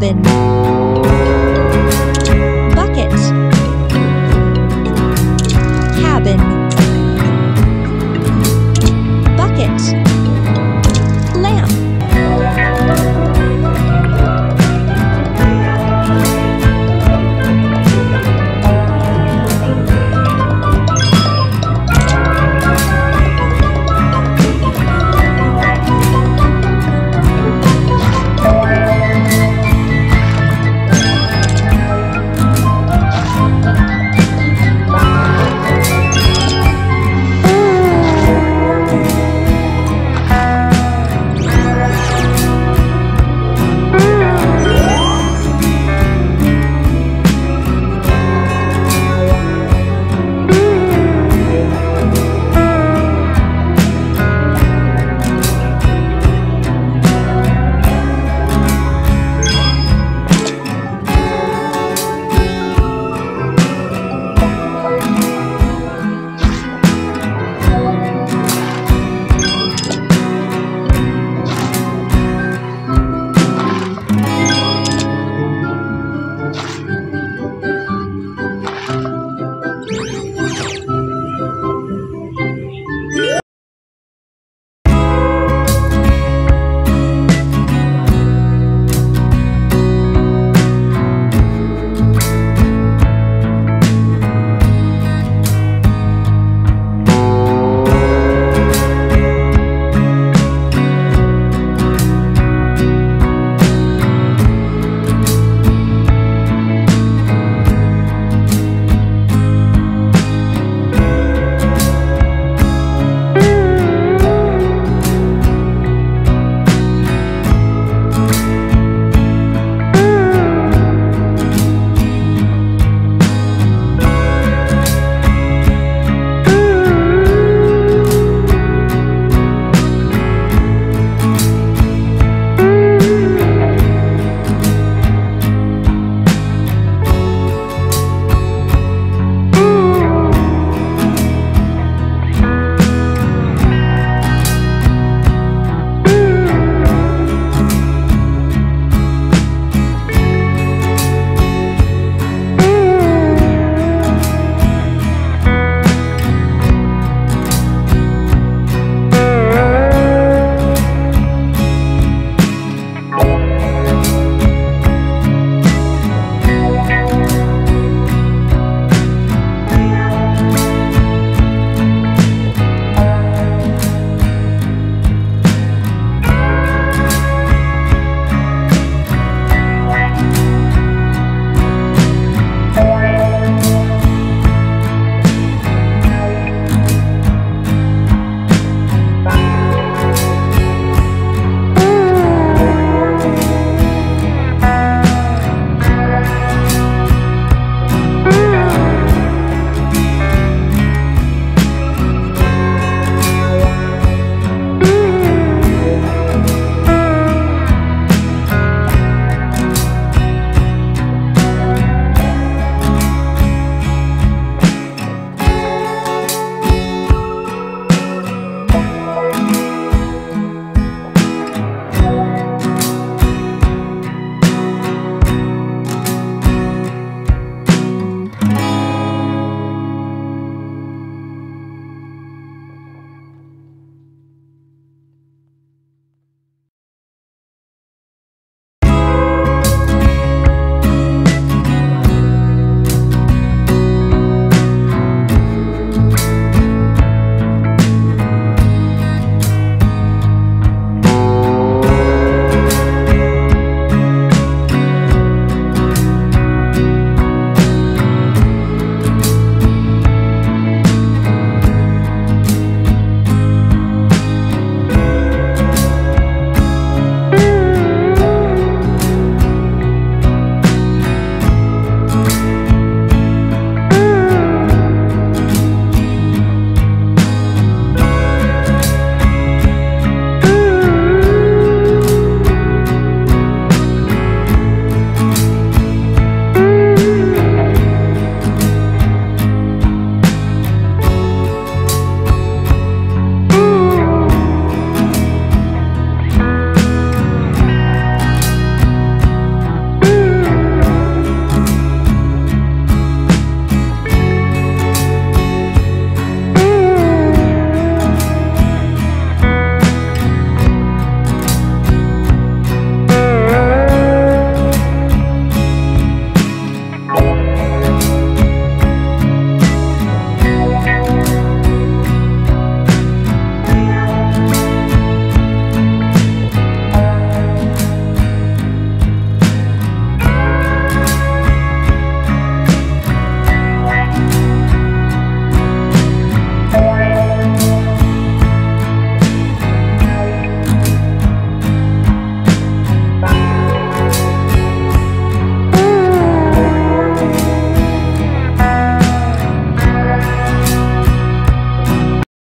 cabin.